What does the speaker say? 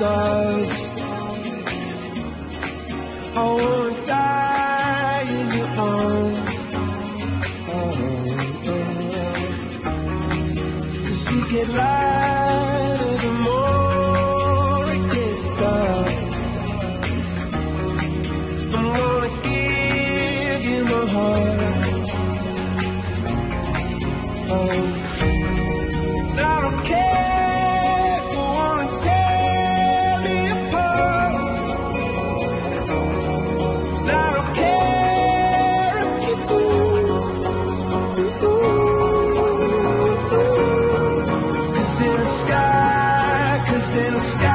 Stars. I wanna die in your arms. Oh, oh. oh. Cause you get lighter Cause